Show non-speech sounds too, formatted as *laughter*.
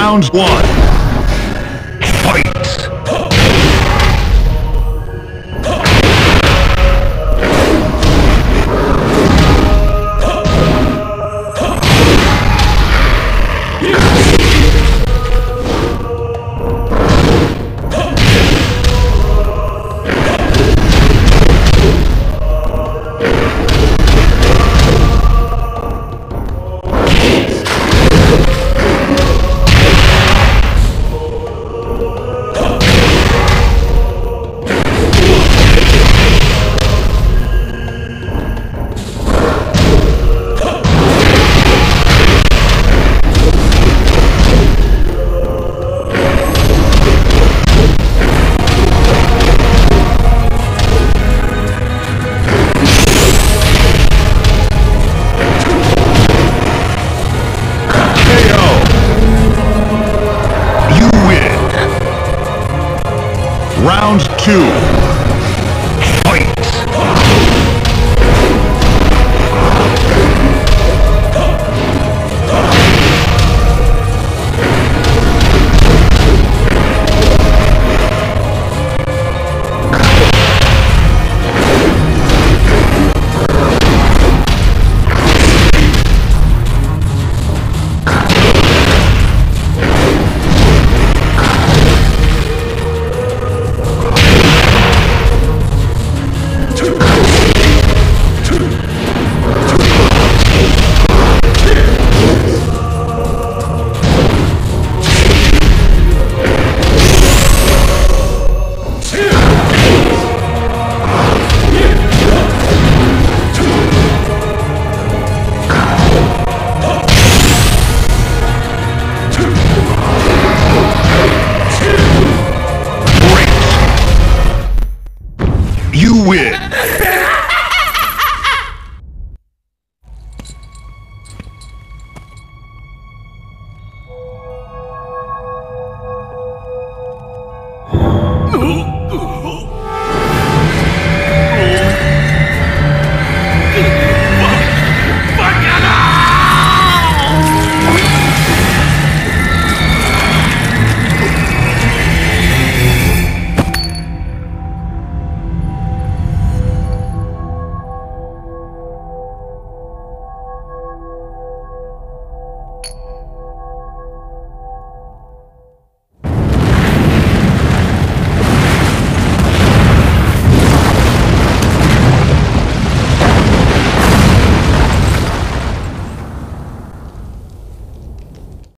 Round one. Round two. You win! *laughs*